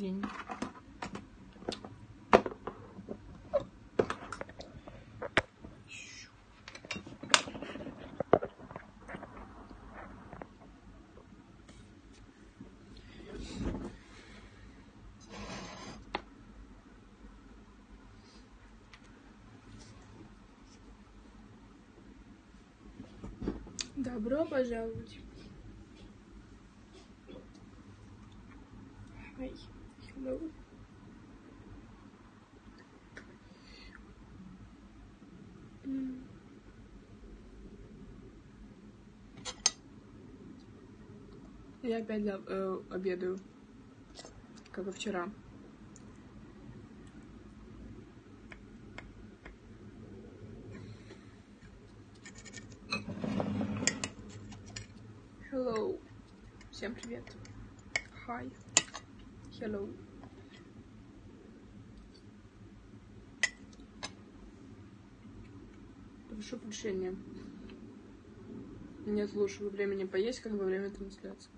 день. Добро пожаловать. Hi. Hello. М. Я опять э, обедаю, как и вчера. Hello. Всем привет. Hi. Hello. Прошу прощения. Нет лучшего времени поесть, как во время трансляции.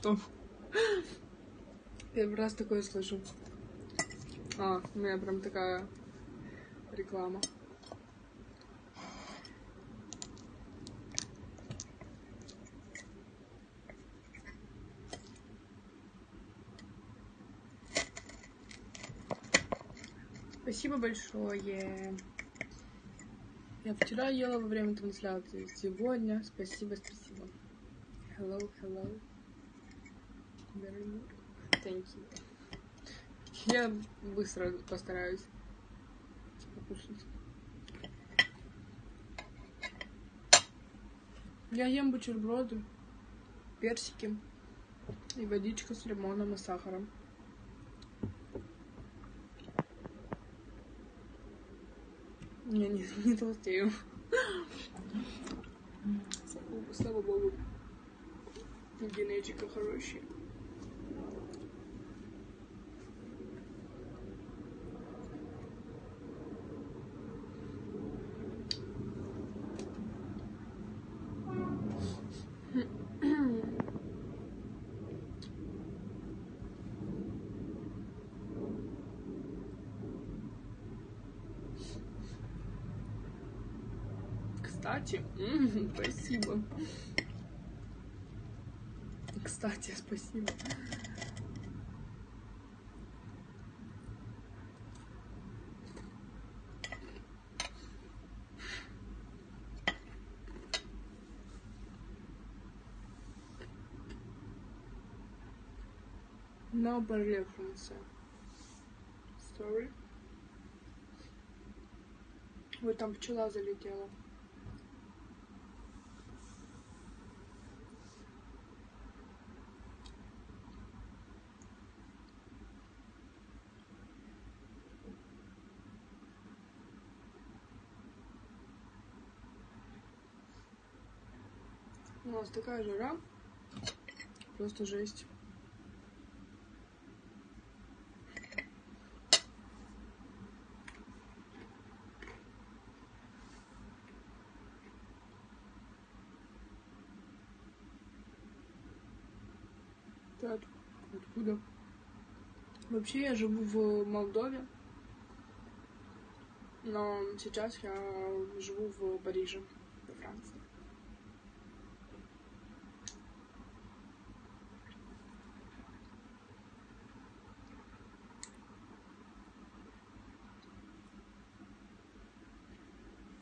Что? Первый раз такое слышу. А, у меня прям такая реклама. Спасибо большое. Я вчера ела во время трансляции. Сегодня спасибо, спасибо. Hello, hello. Thank you. Я быстро постараюсь покушать. Я ем бутерброды, персики и водичка с лимоном и сахаром. Не, не, не толстею. Слава богу. Генетика хорошая. Кстати, м, спасибо. Кстати, спасибо. No preference. Sorry. Вот там пчела залетела. У нас такая жара. Просто жесть. Так, откуда? Вообще я живу в Молдове, но сейчас я живу в Париже, во Франции.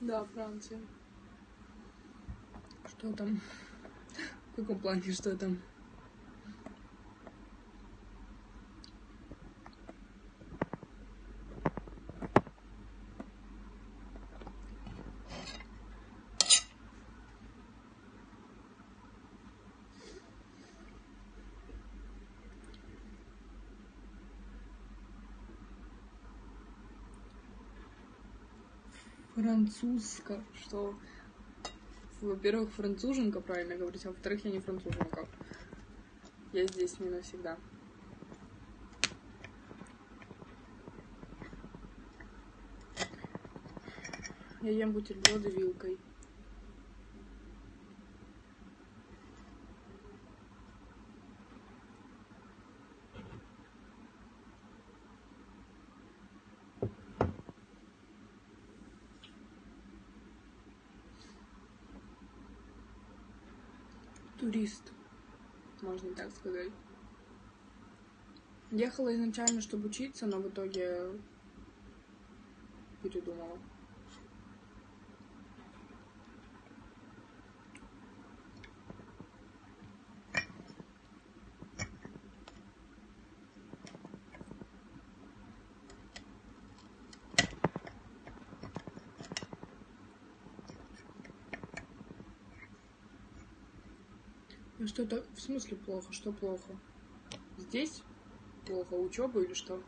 Да, Франция. Что там? В каком плане, что там? французско, что, во-первых, француженка, правильно говорить, а во-вторых, я не француженка. Я здесь не навсегда. Я ем бутерброды вилкой. Турист, можно так сказать. Ехала изначально, чтобы учиться, но в итоге передумала. Ну что-то в смысле плохо? Что плохо? Здесь плохо учеба или что?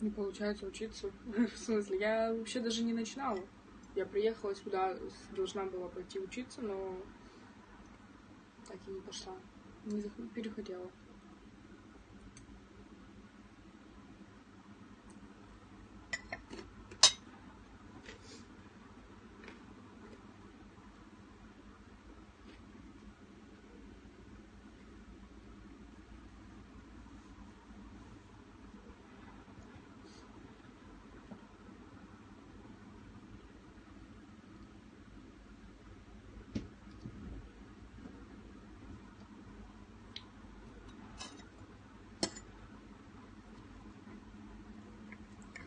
Не получается учиться. В смысле, я вообще даже не начинала. Я приехала сюда, должна была пойти учиться, но так и не пошла. Не перехотела.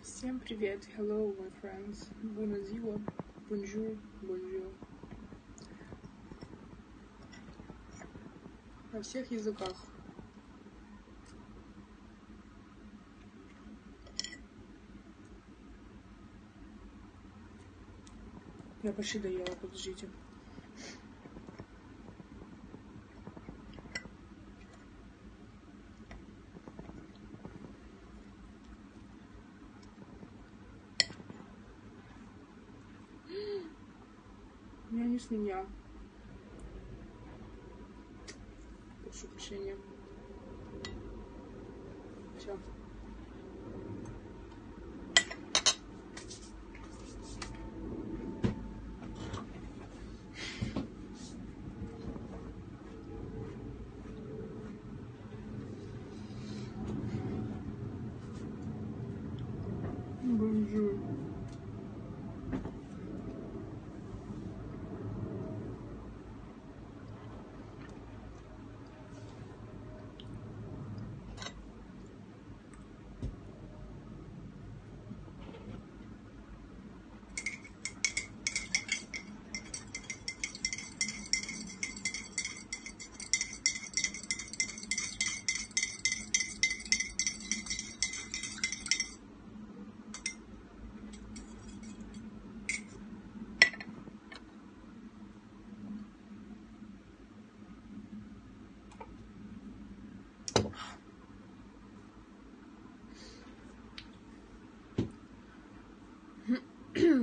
Всем привет. Hello, my friends. Ziua. Bonjour. Bonjour. На всех языках. Я почти доела, подождите. Я не свинья. Прошу прощения. Все. Бонжур.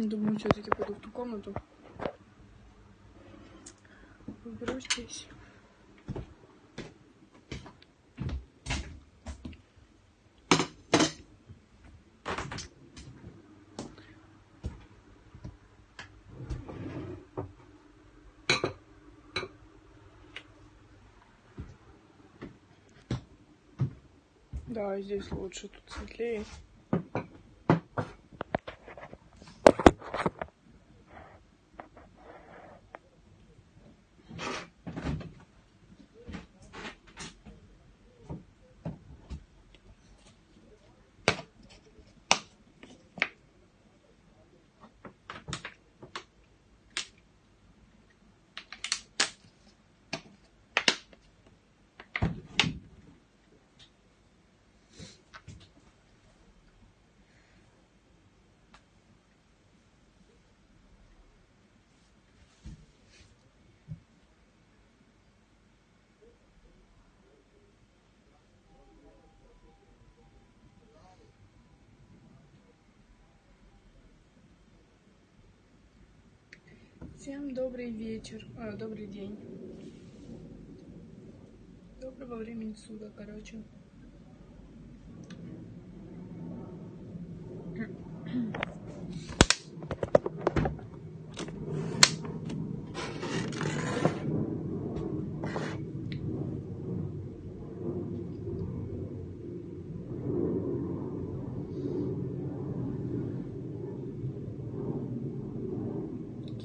Думаю, все-таки пойду в ту комнату. Уберусь здесь. Да, здесь лучше, тут светлее. Всем добрый вечер, а, добрый день. Доброго времени суток, короче.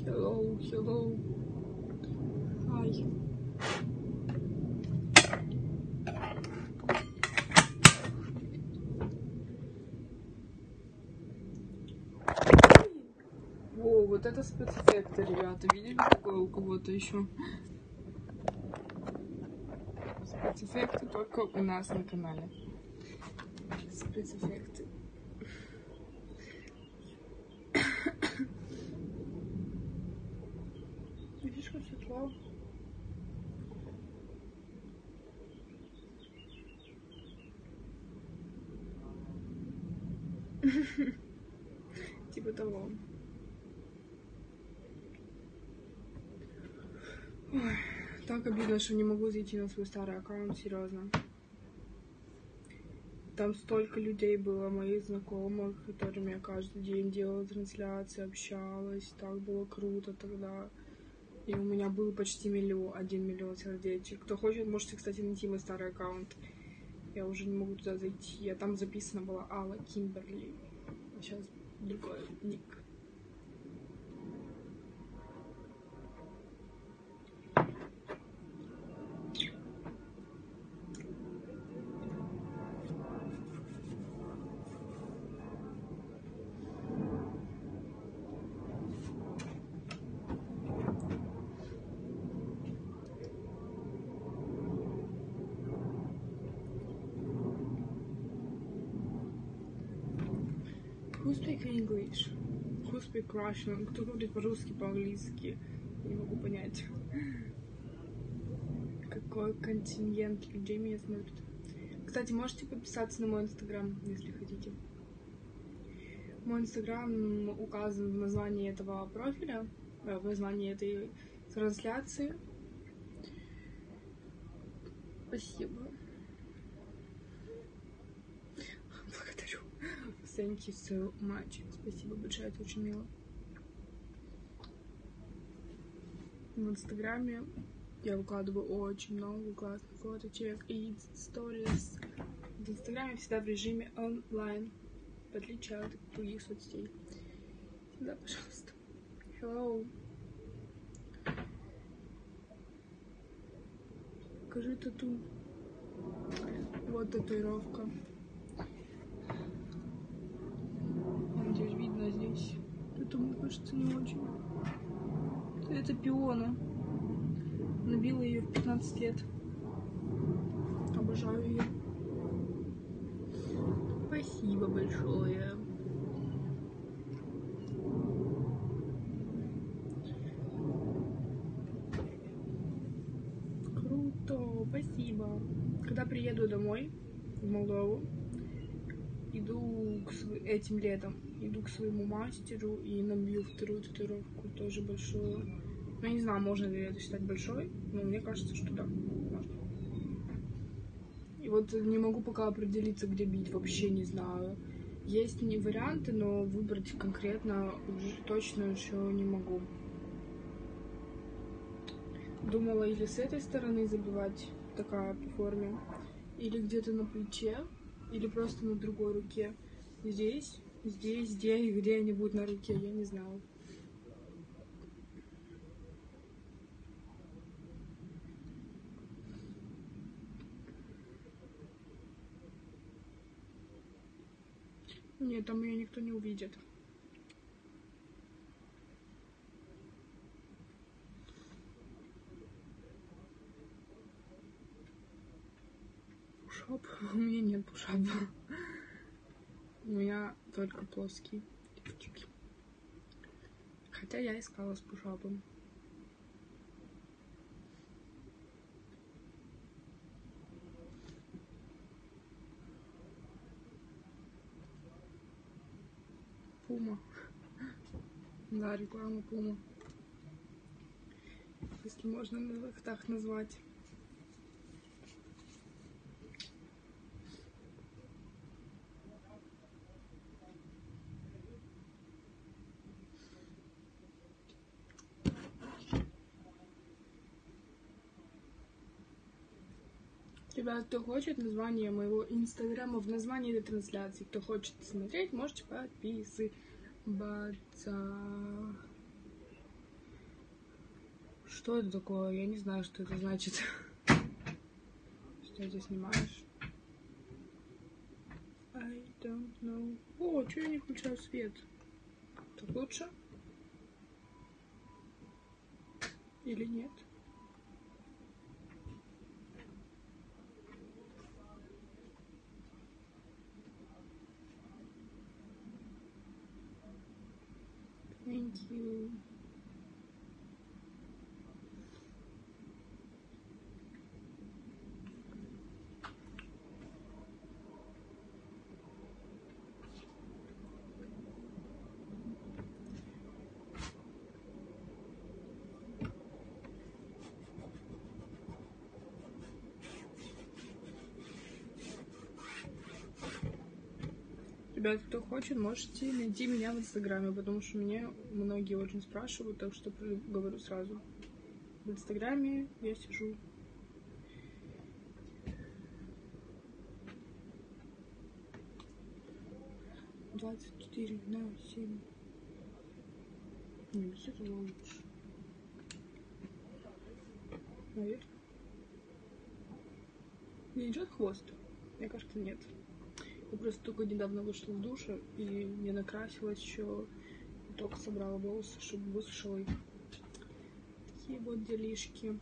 Hello, hello. Hi. О, вот это спецэффекты, ребята. Видели такое у кого-то еще? Спецэффекты только у нас на канале. Спецэффекты. Видишь, как светло? Типа того. Ой, так обидно, что не могу зайти на свой старый аккаунт, серьезно. Там столько людей было, моих знакомых, которыми я каждый день делала трансляции, общалась. Так было круто тогда. И у меня был почти миллион, один миллион сердечек. Кто хочет, можете, кстати, найти мой старый аккаунт. Я уже не могу туда зайти. Я там записана была Алла Кимберли. Сейчас другой ник. Who speak English? Russian? Кто говорит по-русски, по-английски? Не могу понять. Какой контингент людей меня смотрит. Кстати, можете подписаться на мой инстаграм, если хотите. Мой инстаграм указан в названии этого профиля, э, в названии этой трансляции. Спасибо. Благодарю. Thank you so much. Спасибо большое, это очень мило. В инстаграме я выкладываю очень много классных фоточек и stories. В инстаграме всегда в режиме онлайн, в отличие от других соцсетей. Всегда, пожалуйста. Hello. Покажи тату. Вот татуировка. Надеюсь, видно здесь. Это, мне кажется, не очень. Это пиона. Набила ее в 15 лет. Обожаю ее. Спасибо большое. Круто, спасибо. Когда приеду домой, в Молдову, иду к св- этим летом, иду к своему мастеру и набью вторую татуировку, тоже большую. Ну, не знаю, можно ли это считать большой, но мне кажется, что да, можно. И вот не могу пока определиться, где бить, вообще не знаю. Есть не варианты, но выбрать конкретно уже точно еще не могу. Думала или с этой стороны забивать, такая по форме, или где-то на плече, или просто на другой руке. Здесь, здесь, здесь, где-нибудь на руке, я не знаю. Нет, там ее никто не увидит. Пушап? У меня нет пушапа. У меня только плоские лифчики. Хотя я искала с пушапом. Пума. Да, реклама Пума. если можно так назвать. Ребят, кто хочет название моего инстаграма в названии этой трансляции, кто хочет смотреть, можете подписываться. Что это такое? Я не знаю, что это значит. Что ты снимаешь? I don't know. О, что я не включаю свет? Так лучше? Или нет? Thank you. Ребят, кто хочет, можете найти меня в Инстаграме, потому что меня многие очень спрашивают, так что говорю сразу. В Инстаграме я сижу. Двадцать четыре на семь. Не, без этого лучше. Наверное. Не идет хвост? Мне кажется, нет. Просто только недавно вышла из душа и не накрасилась еще. Только собрала волосы, чтобы высушила их. Такие вот делишки.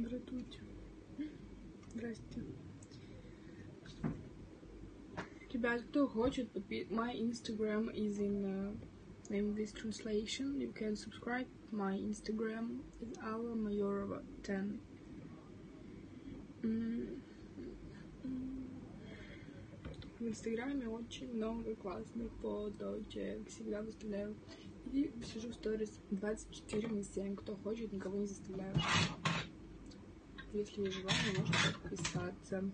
Здравствуйте. Здрасте. Ребят, кто хочет, my Instagram is in uh, name this translation. You can subscribe. My Instagram is Alva Mayorova 10. В Инстаграме очень много классных фоточек. Всегда выставляю. И сижу в сторис 24 на 7. Кто хочет, никого не заставляю. Если есть желание, можете подписаться.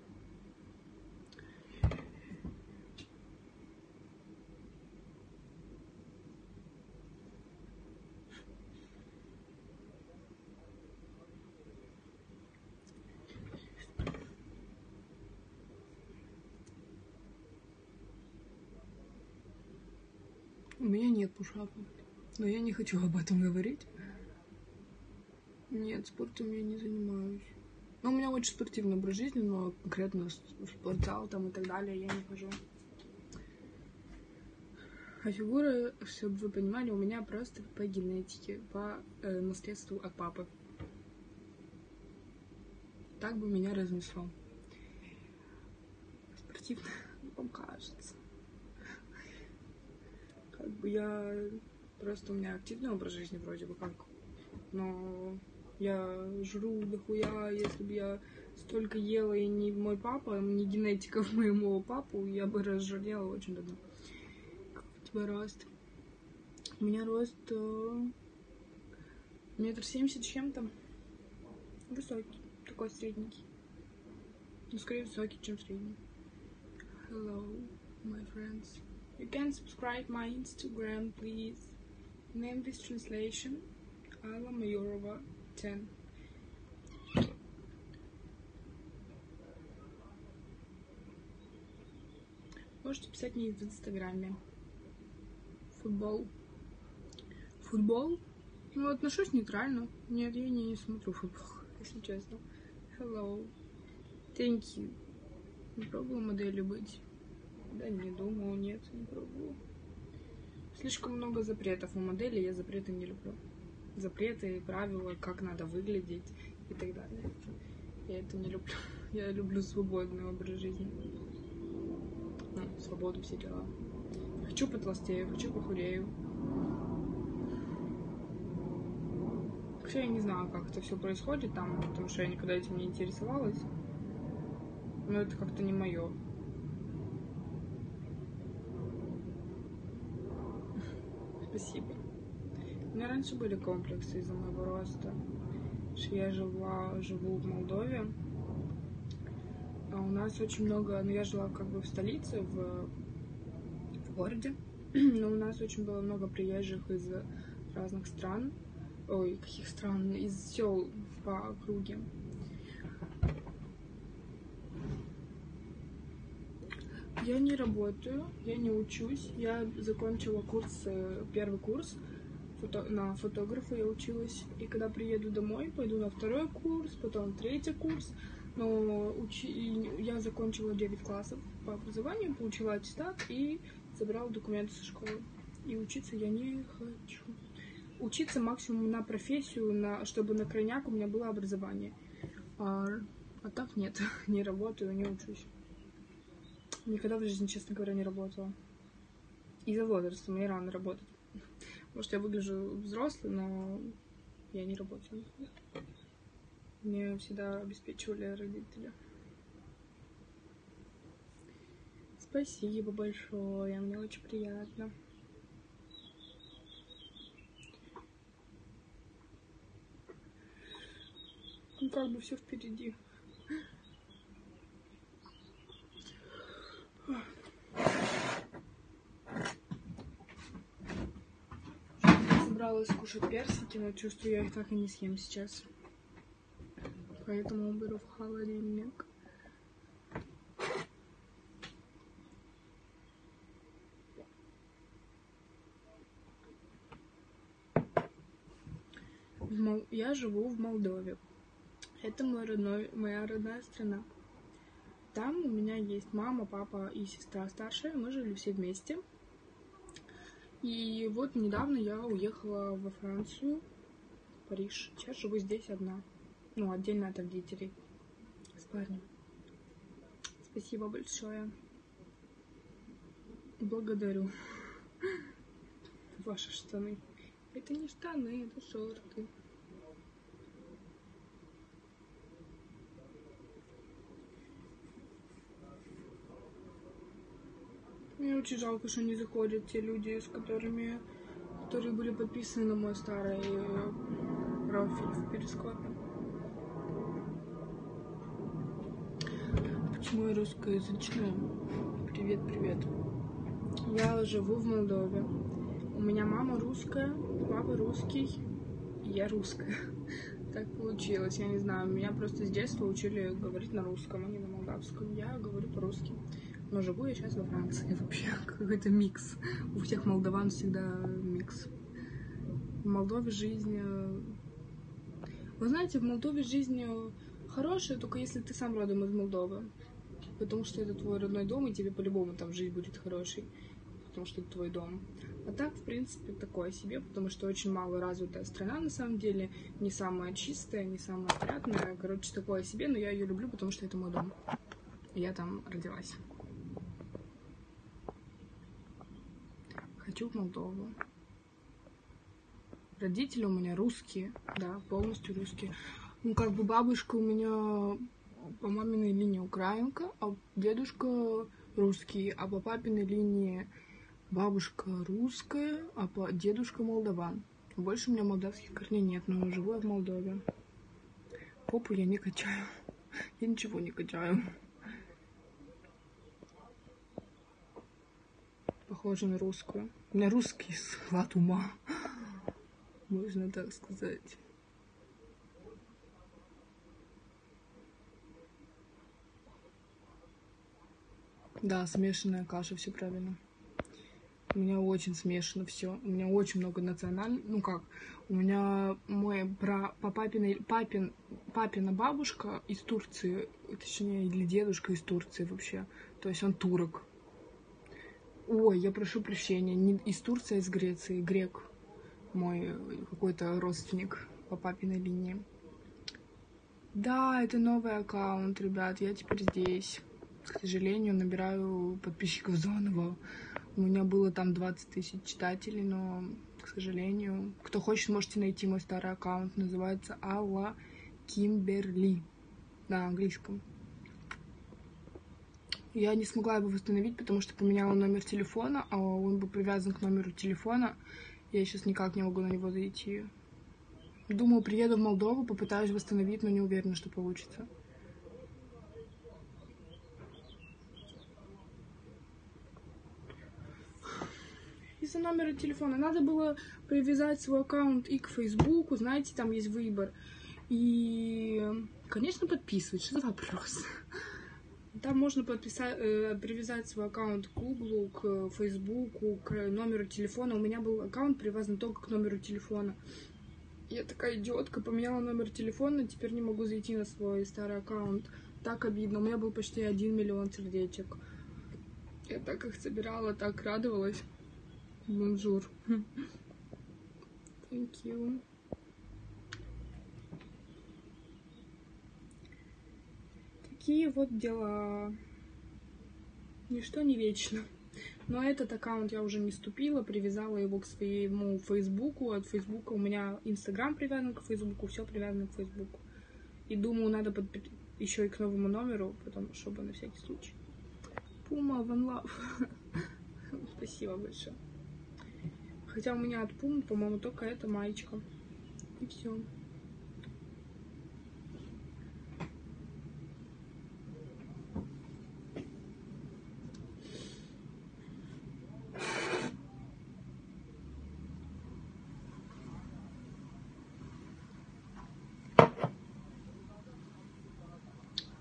У меня нет пушапа, но я не хочу об этом говорить. Нет, спортом я не занимаюсь. Ну, у меня очень спортивный образ жизни, но конкретно в спортзал там и так далее я не хожу. А фигура, чтобы вы понимали, у меня просто по генетике, по э, наследству от папы. Так бы меня разнесло. Спортивно, вам кажется. Как бы я... Просто у меня активный образ жизни вроде бы как. Но я жру дохуя, если бы я столько ела и не мой папа, не генетика моему папу, я бы разжирела очень давно. Какой у тебя рост? У меня рост э, метр семьдесят чем-то. Высокий, такой средненький. Ну, скорее высокий, чем средний. Hello, my friends. You can subscribe my Instagram, please. Name this translation. Алла Майорова 10. Можете писать мне в Инстаграме. Футбол. Футбол? Ну, отношусь нейтрально. Нет, я не, не смотрю футбол, если честно. Hello. Thank you. Не пробовала моделью быть? Да не думаю, нет, не пробовала. Слишком много запретов у модели, я запреты не люблю запреты, правила, как надо выглядеть и так далее. Я это не люблю. Я люблю свободный образ жизни. Ну, свободу, все дела. Хочу потолстею, хочу похудею. Вообще я не знаю, как это все происходит там, потому что я никогда этим не интересовалась. Но это как-то не мое. Спасибо. Меня раньше были комплексы из-за моего роста. Что я жила, живу в Молдове. А у нас очень много, ну я жила как бы в столице, в, в городе, но у нас очень было много приезжих из разных стран, ой, каких стран, из сел по округе. Я не работаю, я не учусь. Я закончила курс, э, первый курс фото, на фотографа я училась. И когда приеду домой, пойду на второй курс, потом третий курс. Но учи... я закончила 9 классов по образованию, получила аттестат и забрала документы со школы. И учиться я не хочу. Учиться максимум на профессию, на... чтобы на крайняк у меня было образование. А, а так нет, не работаю, не учусь. Никогда в жизни, честно говоря, не работала. Из-за возраста мне рано работать. Может, я выгляжу взрослой, но я не работаю. Мне всегда обеспечивали родители. Спасибо большое, мне очень приятно. Ну, как бы все впереди. Собралась кушать персики, но чувствую, я их так и не съем сейчас. Поэтому уберу в холодильник. Я живу в Молдове. Это мой родной, моя родная страна. Там у меня есть мама, папа и сестра старшая. Мы жили все вместе. И вот недавно я уехала во Францию, Париж. Сейчас живу здесь одна. Ну, отдельно от родителей. С парнем. Спасибо большое. Благодарю. Ваши штаны. Это не штаны, это шорты. Мне очень жалко, что не заходят те люди, с которыми, которые были подписаны на мой старый э, профиль в перископе. Почему я русскоязычная? Привет, привет. Я живу в Молдове. У меня мама русская, папа русский, я русская. Так получилось, я не знаю. Меня просто с детства учили говорить на русском, а не на молдавском. Я говорю по-русски. Но живу я сейчас во Франции вообще. Какой-то микс. У всех молдаван всегда микс. В Молдове жизнь... Э, вы знаете, в Молдове жизнь э, хорошая, только если ты сам родом из Молдовы. Потому что это твой родной дом, и тебе по-любому там жизнь будет хорошей. Потому что это твой дом. А так, в принципе, такое себе, потому что очень мало развитая страна, на самом деле. Не самая чистая, не самая приятная. Короче, такое себе, но я ее люблю, потому что это мой дом. Я там родилась. Хочу в Молдову. Родители у меня русские, да, полностью русские. Ну, как бы бабушка у меня по маминой линии украинка, а дедушка русский, а по папиной линии бабушка русская, а по дедушка молдаван. Больше у меня молдавских корней нет, но живу я в Молдове. Попу я не качаю. Я ничего не качаю. похожа на русскую. У меня русский склад ума, можно так сказать. Да, смешанная каша, все правильно. У меня очень смешано все. У меня очень много национальных. Ну как, у меня мой про по папиной папин папина бабушка из Турции, точнее, или дедушка из Турции вообще. То есть он турок. Ой, я прошу прощения, не из Турции, а из Греции. Грек мой какой-то родственник по папиной линии. Да, это новый аккаунт, ребят. Я теперь здесь. К сожалению, набираю подписчиков заново. У меня было там 20 тысяч читателей, но, к сожалению, кто хочет, можете найти мой старый аккаунт. Называется Алла Кимберли на английском. Я не смогла его восстановить, потому что поменяла номер телефона, а он был привязан к номеру телефона. Я сейчас никак не могу на него зайти. Думаю, приеду в Молдову, попытаюсь восстановить, но не уверена, что получится. Из-за номера телефона надо было привязать свой аккаунт и к Фейсбуку, знаете, там есть выбор. И, конечно, подписывать. Что за вопрос? Там можно подписать, э, привязать свой аккаунт к Google, к Фейсбуку, к номеру телефона. У меня был аккаунт привязан только к номеру телефона. Я такая идиотка, поменяла номер телефона, теперь не могу зайти на свой старый аккаунт. Так обидно. У меня был почти один миллион сердечек. Я так их собирала, так радовалась. Bonjour. Thank you. Такие вот дела. Ничто не вечно. Но этот аккаунт я уже не ступила, привязала его к своему Фейсбуку. От Фейсбука у меня Инстаграм привязан к Фейсбуку, все привязано к Фейсбуку. И думаю, надо под... еще и к новому номеру, потом, чтобы на всякий случай. Пума, One Love. Спасибо большое. Хотя у меня от Пум, по-моему, только эта маечка. И все.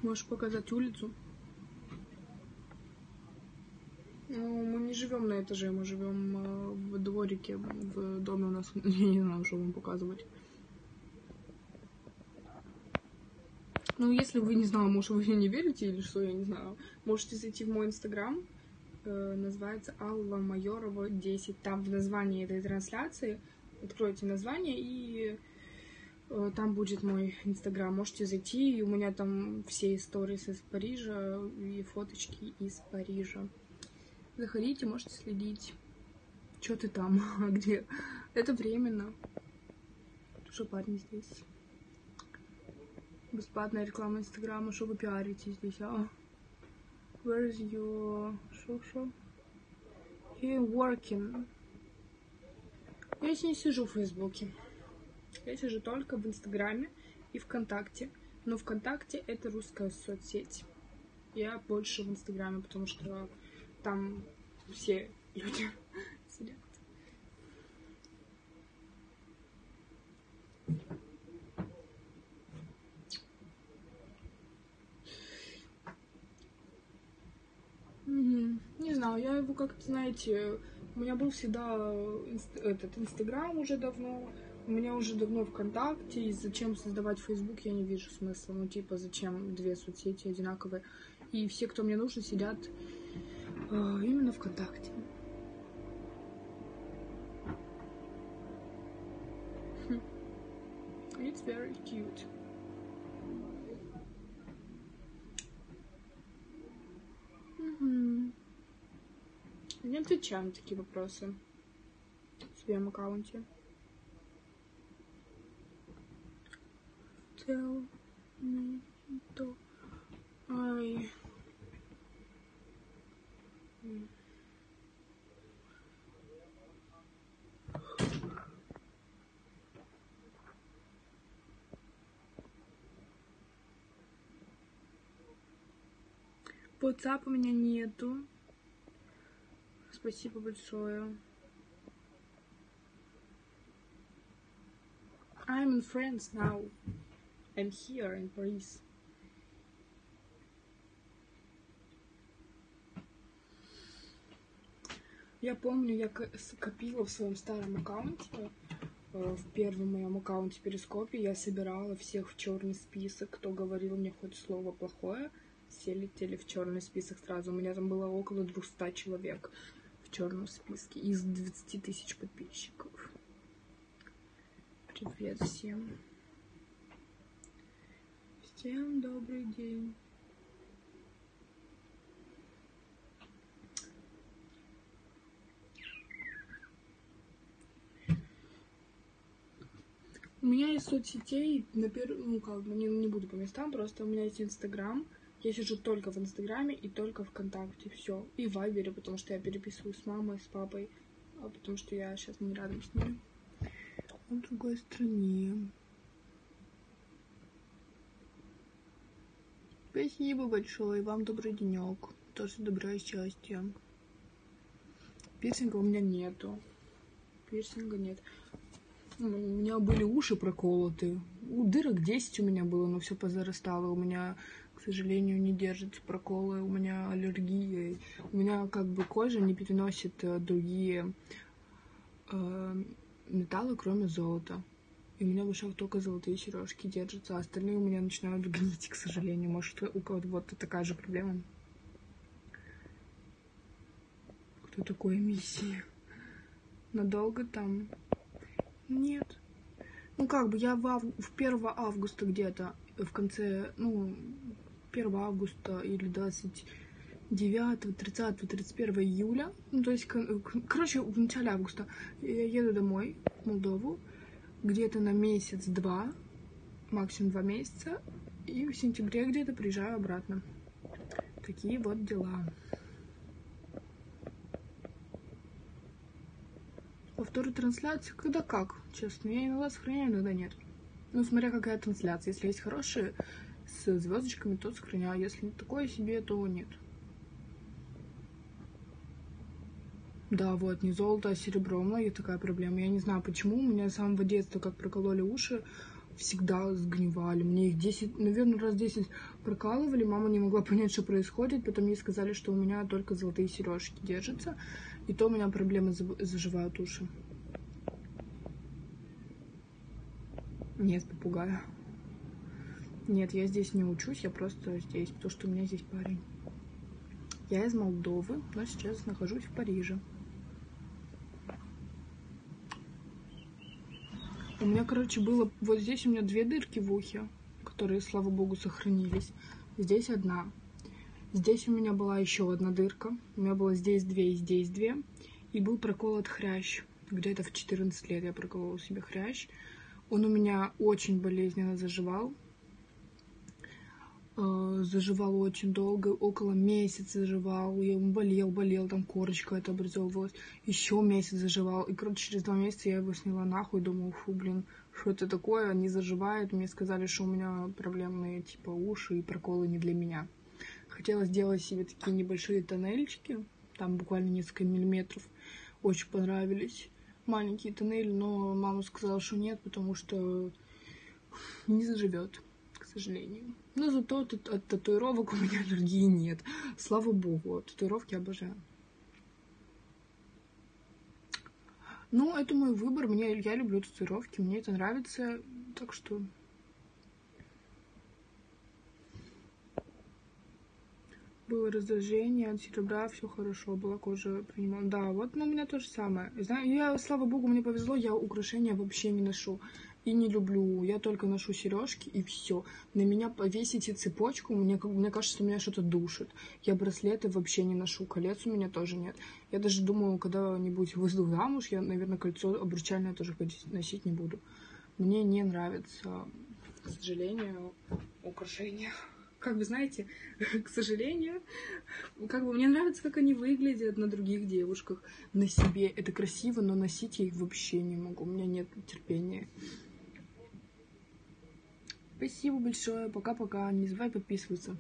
Можешь показать улицу? Ну, мы не живем на этаже, мы живем э, в дворике, в доме у нас, я не знаю, что вам показывать. Ну, если вы, не знаю, может, вы не верите или что, я не знаю, можете зайти в мой инстаграм, э, называется Алла Майорова 10. Там в названии этой трансляции откройте название и там будет мой инстаграм, можете зайти, и у меня там все истории из Парижа и фоточки из Парижа. Заходите, можете следить. Что ты там? А где? Это временно. Что парни здесь? Бесплатная реклама инстаграма, что вы пиарите здесь, а? Is your... Шо, шо? He working. Я здесь не сижу в Фейсбуке. Я сижу только в Инстаграме и ВКонтакте. Но ВКонтакте это русская соцсеть. Я больше в Инстаграме, потому что там все люди сидят. Не знаю, я его как-то, знаете, у меня был всегда инст этот Инстаграм уже давно, меня уже давно ВКонтакте, и зачем создавать Фейсбук, я не вижу смысла. Ну, типа, зачем две соцсети одинаковые? И все, кто мне нужен, сидят э, именно ВКонтакте. Хм. It's very cute. Угу. Не отвечаем на такие вопросы в своем аккаунте. Tell me to I WhatsApp у меня нету. Спасибо большое. I'm in France now. I'm here in Paris. Я помню, я копила в своем старом аккаунте, э, в первом моем аккаунте Перископе, я собирала всех в черный список, кто говорил мне хоть слово плохое, все летели в черный список сразу. У меня там было около 200 человек в черном списке из 20 тысяч подписчиков. Привет всем. Всем добрый день. У меня есть соцсетей, на пер... ну как бы, не, не буду по местам, просто у меня есть Инстаграм. Я сижу только в Инстаграме и только ВКонтакте, все. И в Вайбере, потому что я переписываюсь с мамой, с папой, а потому что я сейчас не рядом с ними. В другой стране. Спасибо большое, вам добрый денек. Тоже доброе счастье. Пирсинга у меня нету. Пирсинга нет. У меня были уши проколоты. У дырок 10 у меня было, но все позарастало. У меня, к сожалению, не держатся проколы. У меня аллергия. У меня как бы кожа не переносит э, другие э, металлы, кроме золота. И у меня в ушах только золотые сережки держатся, а остальные у меня начинают гнить, к сожалению. Может, у кого-то такая же проблема? Кто такой миссия? Надолго там? Нет. Ну как бы я в, ав... в 1 августа где-то, в конце, ну, 1 августа или 29, 30, 31 июля, ну то есть, короче, в начале августа я еду домой в Молдову, где-то на месяц-два, максимум два месяца, и в сентябре где-то приезжаю обратно. Такие вот дела. повторы трансляции, когда как, честно. Я иногда сохраняю, иногда нет. Ну, смотря какая трансляция. Если есть хорошие с звездочками, то сохраняю. Если такое себе, то нет. Да, вот, не золото, а серебро. У многих такая проблема. Я не знаю, почему. У меня с самого детства, как прокололи уши, всегда сгнивали. Мне их 10, наверное, раз 10 прокалывали. Мама не могла понять, что происходит. Потом ей сказали, что у меня только золотые сережки держатся. И то у меня проблемы заживают уши. Нет, попугая. Нет, я здесь не учусь, я просто здесь, потому что у меня здесь парень. Я из Молдовы, но сейчас нахожусь в Париже. У меня, короче, было... Вот здесь у меня две дырки в ухе, которые, слава богу, сохранились. Здесь одна. Здесь у меня была еще одна дырка. У меня было здесь две и здесь две. И был проколот хрящ. Где-то в 14 лет я проколола себе хрящ. Он у меня очень болезненно заживал. Э, заживал очень долго, около месяца заживал. Я болел, болел, там корочка это образовывалась. Еще месяц заживал. И, короче, через два месяца я его сняла нахуй. Думаю, фу, блин, что это такое? Не заживает. Мне сказали, что у меня проблемные, типа, уши и проколы не для меня. Хотела сделать себе такие небольшие тоннельчики, там буквально несколько миллиметров. Очень понравились маленькие тоннели, но мама сказала, что нет, потому что не заживет, сожалению. Но зато от, татуировок у меня аллергии нет. Слава богу, татуировки обожаю. Ну, это мой выбор. Мне, я люблю татуировки, мне это нравится. Так что было раздражение от серебра, все хорошо, была кожа принимала. Да, вот, но у меня то же самое. Знаю, я, слава богу, мне повезло, я украшения вообще не ношу. И не люблю. Я только ношу сережки и все. На меня повесите цепочку, мне, мне кажется, меня что-то душит. Я браслеты вообще не ношу, колец у меня тоже нет. Я даже думаю, когда-нибудь выйду замуж, я, наверное, кольцо обручальное тоже носить не буду. Мне не нравится, к сожалению, украшения как вы знаете, к сожалению, как бы мне нравится, как они выглядят на других девушках, на себе. Это красиво, но носить я их вообще не могу. У меня нет терпения. Спасибо большое. Пока-пока. Не забывай подписываться.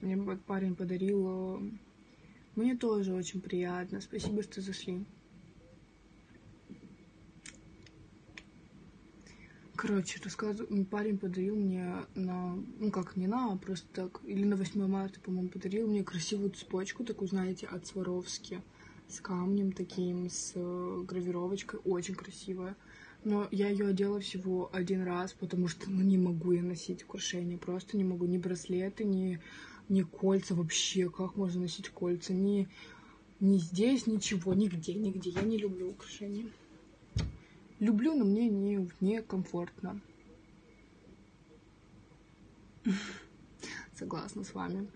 Мне вот парень подарил. Э, мне тоже очень приятно. Спасибо, что зашли. Короче, рассказываю, парень подарил мне на, ну как, не на, а просто так, или на 8 марта, по-моему, подарил мне красивую цепочку, такую, знаете, от Сваровски, с камнем таким, с э, гравировочкой, очень красивая. Но я ее одела всего один раз, потому что, ну, не могу я носить украшения, просто не могу, ни браслеты, ни, ни кольца вообще, как можно носить кольца, ни, ни здесь, ничего, нигде, нигде, я не люблю украшения. Люблю, но мне не, не комфортно. Согласна с вами.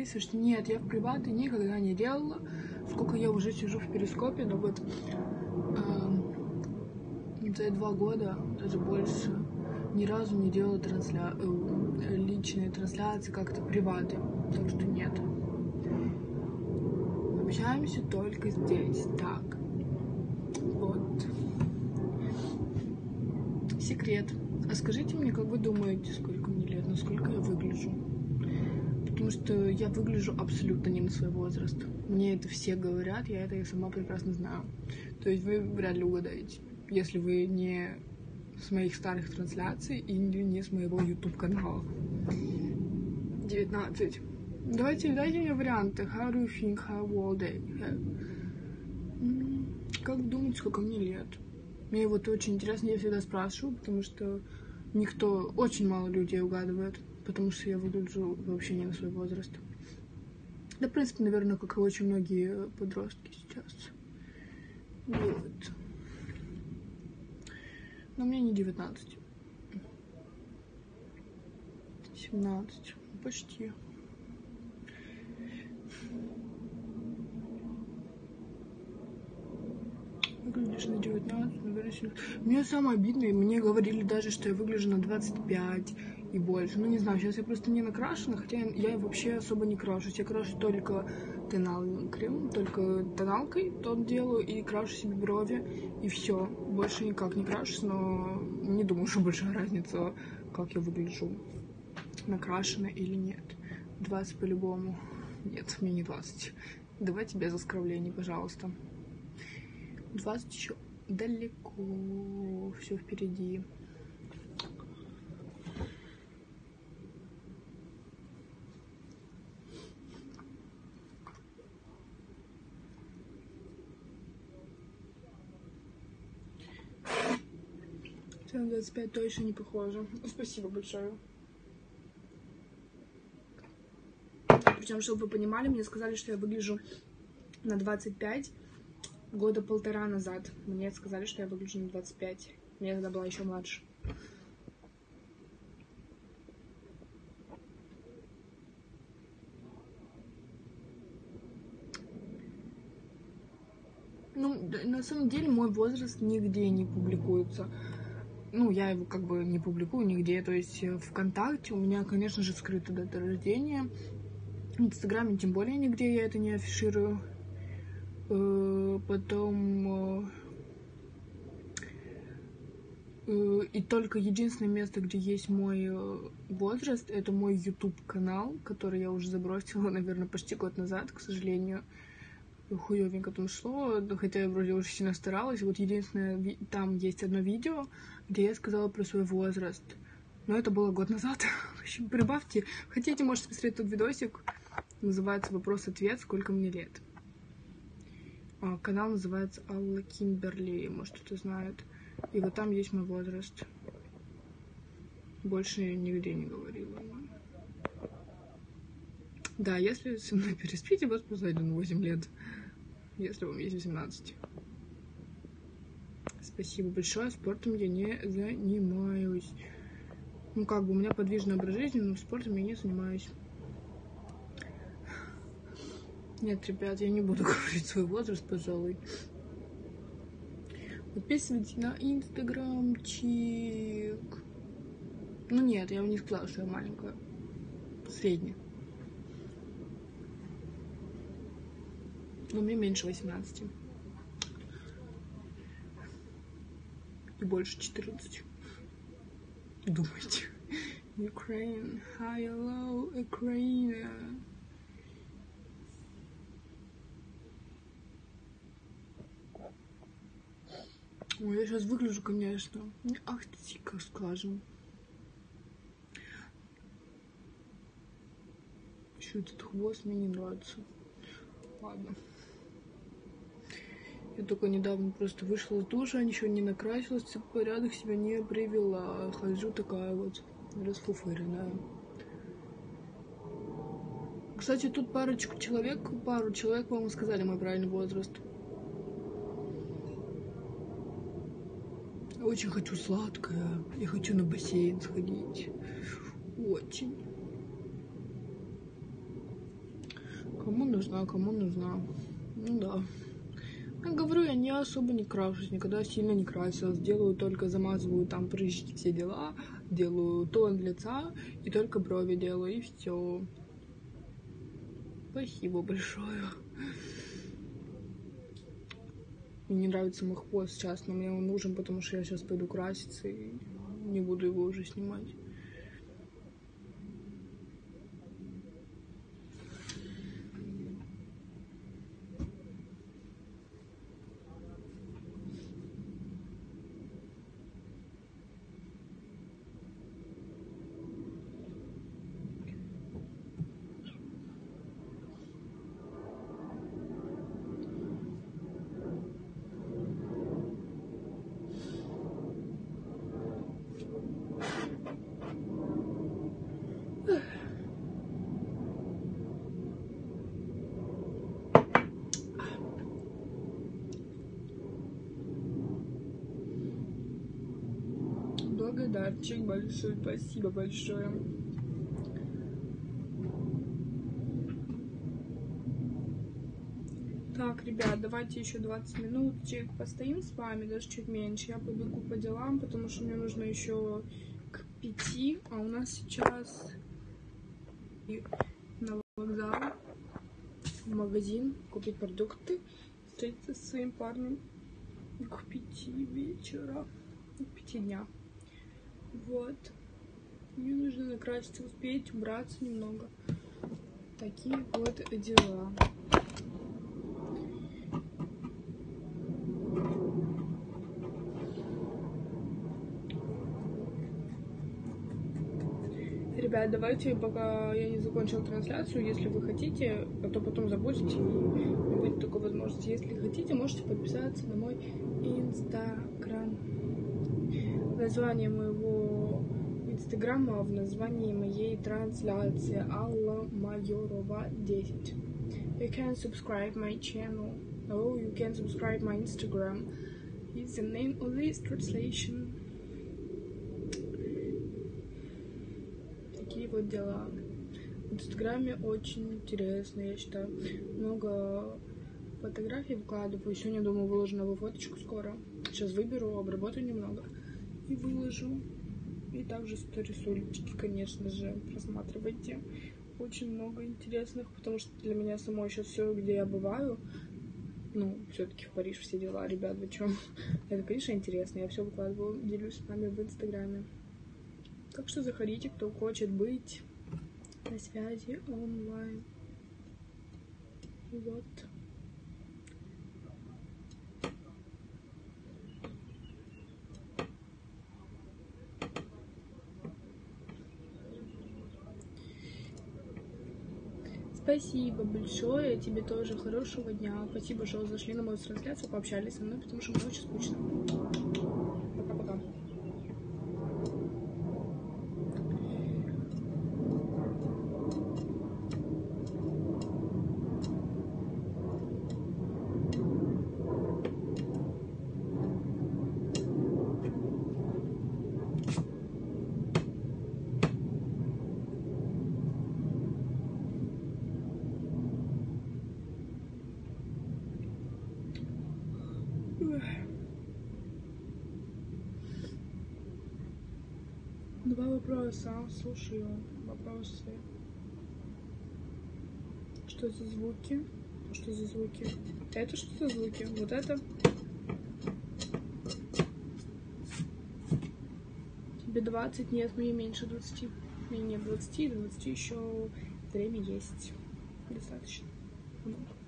Подписываешься? Нет, я в приваты никогда не делала. Сколько я уже сижу в перископе, но вот э, за два года, даже больше, ни разу не делала трансля... э, личные трансляции, как-то приваты. Так что нет. Общаемся только здесь. Так. Вот. Секрет. А скажите мне, как вы думаете, сколько мне лет, насколько я выгляжу? Потому что я выгляжу абсолютно не на свой возраст. Мне это все говорят, я это и сама прекрасно знаю. То есть вы вряд ли угадаете, если вы не с моих старых трансляций и не с моего YouTube канала. 19. Давайте, дайте мне варианты. How do you think, how old I Как думаете, сколько мне лет? Мне вот очень интересно, я всегда спрашиваю, потому что никто, очень мало людей угадывает, потому что я выгляжу вообще не на свой возраст. Да, в принципе, наверное, как и очень многие подростки сейчас. Вот. Но мне не 19. 17. Почти. На 19, наверное, 17. Мне самое обидное, мне говорили даже, что я выгляжу на 25 и больше. Ну, не знаю, сейчас я просто не накрашена, хотя я вообще особо не крашусь. Я крашу только тональным кремом, только тоналкой тот делаю и крашу себе брови, и все. Больше никак не крашусь, но не думаю, что большая разница, как я выгляжу, накрашена или нет. 20 по-любому. Нет, мне не 20. Давайте без оскорблений, пожалуйста. 20 еще далеко, все впереди. На 25 точно не похоже. Спасибо большое. Причем, чтобы вы понимали, мне сказали, что я выгляжу на 25 года полтора назад. Мне сказали, что я выгляжу на 25. Я тогда была еще младше. Ну, на самом деле мой возраст нигде не публикуется ну, я его как бы не публикую нигде, то есть э, ВКонтакте у меня, конечно же, скрыта дата рождения, в Инстаграме тем более нигде я это не афиширую, потом э, и только единственное место, где есть мой возраст, это мой YouTube канал, который я уже забросила, наверное, почти год назад, к сожалению хуёвенько там шло, хотя я вроде уже сильно старалась. Вот единственное, там есть одно видео, где я сказала про свой возраст. Но это было год назад. В общем, прибавьте. Хотите, можете посмотреть тот видосик. Называется «Вопрос-ответ. Сколько мне лет?». А, канал называется Алла Кимберли, может кто-то знает. И вот там есть мой возраст. Больше нигде не говорила. Да, если со мной переспите, вас посадят на 8 лет если вам есть 18. Спасибо большое. Спортом я не занимаюсь. Ну, как бы у меня подвижный образ жизни, но спортом я не занимаюсь. Нет, ребят, я не буду говорить свой возраст, пожалуй. Подписывайтесь на инстаграмчик. Ну нет, я вам не сказала, что я маленькая. Средняя. Но мне меньше 18. И больше 14. Думайте. Ukraine. Hello, Ukraine. Ой, я сейчас выгляжу, конечно. Ах ты, как скажем. Еще этот хвост мне не нравится. Ладно. Я только недавно просто вышла из душа, ничего не накрасилась, порядок себя не привела. Хожу такая вот. расфуфыренная. Кстати, тут парочку человек, пару человек, по-моему, сказали мой правильный возраст. Очень хочу сладкое. Я хочу на бассейн сходить. Очень. Кому нужна, кому нужна. Ну да. Я говорю, я не особо не крашусь, никогда сильно не красилась. Делаю только замазываю там прыщики, все дела. Делаю тон лица и только брови делаю, и все. Спасибо большое. Мне не нравится мой хвост сейчас, но мне он нужен, потому что я сейчас пойду краситься и не буду его уже снимать. Благодарчик большой, спасибо большое. Так, ребят, давайте еще 20 минуточек постоим с вами, даже чуть меньше. Я побегу по делам, потому что мне нужно еще к 5, а у нас сейчас на вокзал, в магазин, купить продукты, встретиться со своим парнем к 5 вечера, к 5 дня. Вот. Мне нужно накраситься, успеть, убраться немного. Такие вот дела. Ребят, давайте, пока я не закончила трансляцию, если вы хотите, а то потом забудете, и не будет такой возможности. Если хотите, можете подписаться на мой инстаграм. Название моего инстаграма в названии моей трансляции Алла Майорова 10. You can subscribe my channel. Oh, you can subscribe my Instagram. It's the name of this translation. Такие вот дела. В Инстаграме очень интересно, я считаю. Много фотографий выкладываю. Сегодня, думаю, выложу новую фоточку скоро. Сейчас выберу, обработаю немного и выложу. И также сторисулечки, конечно же, просматривайте. Очень много интересных, потому что для меня самой сейчас все, где я бываю, ну, все-таки в Париж все дела, ребят, вы чем? Это, конечно, интересно. Я все выкладываю, делюсь с вами в Инстаграме. Так что заходите, кто хочет быть на связи онлайн. Вот. Спасибо большое, тебе тоже хорошего дня. Спасибо, что зашли на мою трансляцию, пообщались со мной, потому что мне очень скучно. Два вопроса. Слушаю вопросы. Что за звуки? Что за звуки? Это что за звуки? Вот это? Тебе 20? Нет, мне меньше 20. Мне нет 20, 20 еще время есть. Достаточно. Много.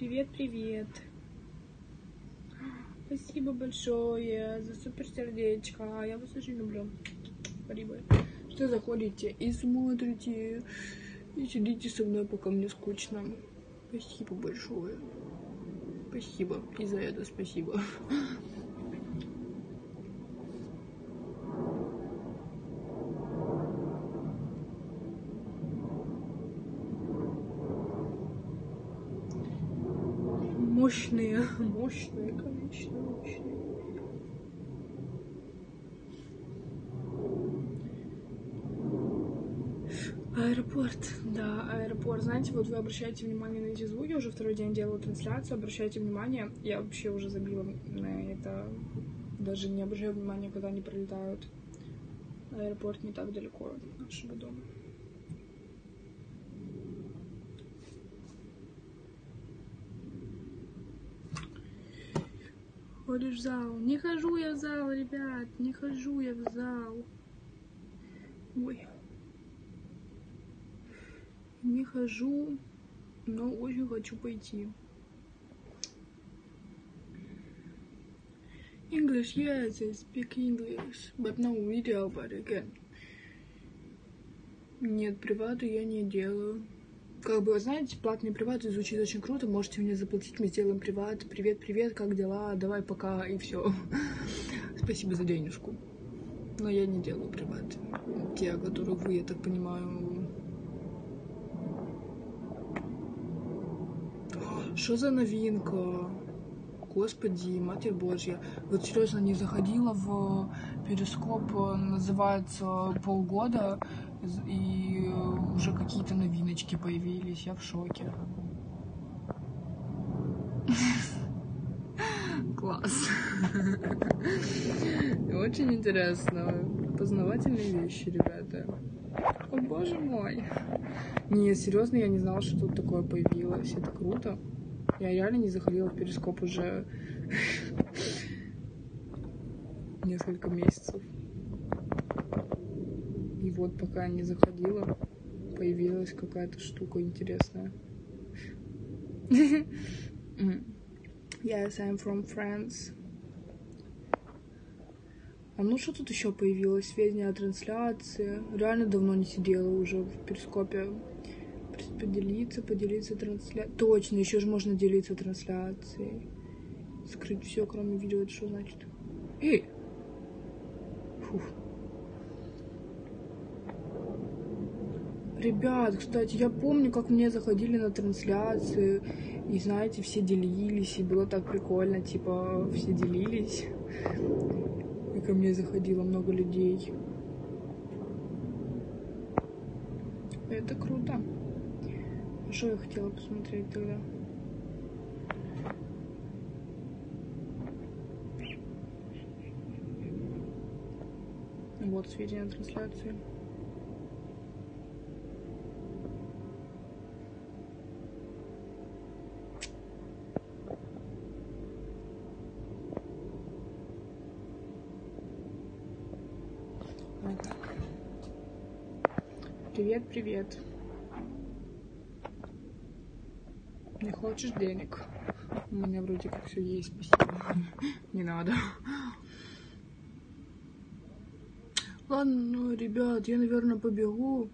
Привет, привет. Спасибо большое за супер сердечко. Я вас очень люблю. Спасибо. Что заходите и смотрите, и сидите со мной, пока мне скучно. Спасибо большое. Спасибо. И за это спасибо. Мощные, конечно, мощные. Аэропорт, да, аэропорт. Знаете, вот вы обращаете внимание на эти звуки, уже второй день делаю трансляцию, обращайте внимание, я вообще уже забила на это, даже не обращаю внимания, когда они пролетают. Аэропорт не так далеко от нашего дома. Ходишь в зал. Не хожу я в зал, ребят, не хожу я в зал. Ой не хожу, но очень хочу пойти. English, yes, I speak English, but no video but again. Нет, приваты я не делаю. Как бы, знаете, платный приват звучит очень круто, можете мне заплатить, мы сделаем приват. Привет, привет, как дела? Давай пока, и все. Спасибо за денежку. Но я не делаю приват. Те, которые вы, я так понимаю, Что за новинка? Господи, Матерь Божья. Вот серьезно, не заходила в перископ, называется полгода, и уже какие-то новиночки появились. Я в шоке. Класс. Очень интересно. Познавательные вещи, ребята. О, боже мой. Не, серьезно, я не знала, что тут такое появилось. Это круто. Я реально не заходила в перископ уже несколько месяцев. И вот пока не заходила, появилась какая-то штука интересная. yes, I'm from France. А ну что тут еще появилось? Сведения о трансляции. Реально давно не сидела уже в перископе поделиться, поделиться трансляцией. Точно, еще же можно делиться трансляцией. Скрыть все, кроме видео, это что значит? Эй! Фух. Ребят, кстати, я помню, как мне заходили на трансляции, и, знаете, все делились, и было так прикольно, типа, все делились, и ко мне заходило много людей. Это круто. Что я хотела посмотреть тогда? Вот сведения трансляции. Привет, привет. Хочешь денег? У меня вроде как все есть, спасибо. Не надо. Ладно, ну, ребят, я, наверное, побегу.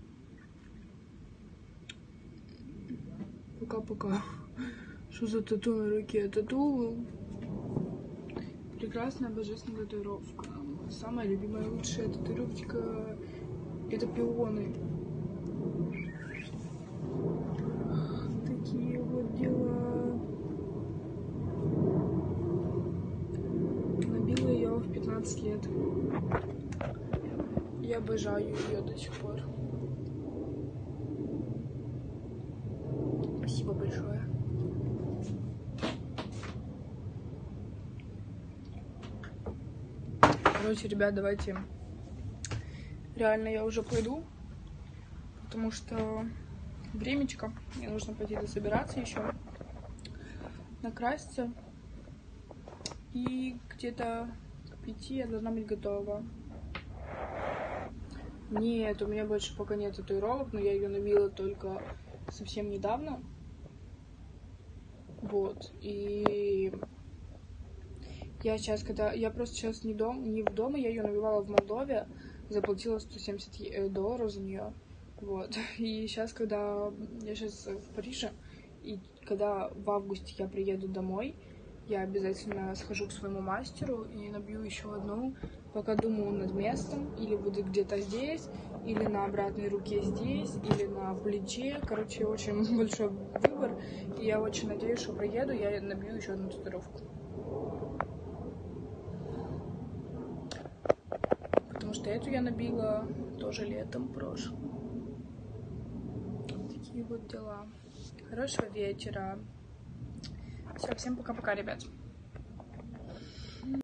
Пока-пока. Что за тату на руке? Тату прекрасная божественная татуировка. Самая любимая, лучшая татуировка это пионы. дела. Набила ее в 15 лет. Я обожаю ее до сих пор. Спасибо большое. Короче, ребят, давайте. Реально я уже пойду, потому что времечко. Мне нужно пойти дособираться еще, накраситься. И где-то к пяти я должна быть готова. Нет, у меня больше пока нет татуировок, но я ее набила только совсем недавно. Вот. И я сейчас, когда... Я просто сейчас не, дом, не в дома, я ее набивала в Молдове, заплатила 170 э, долларов за нее. Вот. И сейчас, когда я сейчас в Париже, и когда в августе я приеду домой, я обязательно схожу к своему мастеру и набью еще одну, пока думаю над местом, или буду где-то здесь, или на обратной руке здесь, или на плече. Короче, очень большой выбор, и я очень надеюсь, что проеду, я набью еще одну татуировку. Потому что эту я набила тоже летом прошлым. Такие вот дела. Хорошего вечера. Все, всем пока-пока, ребят.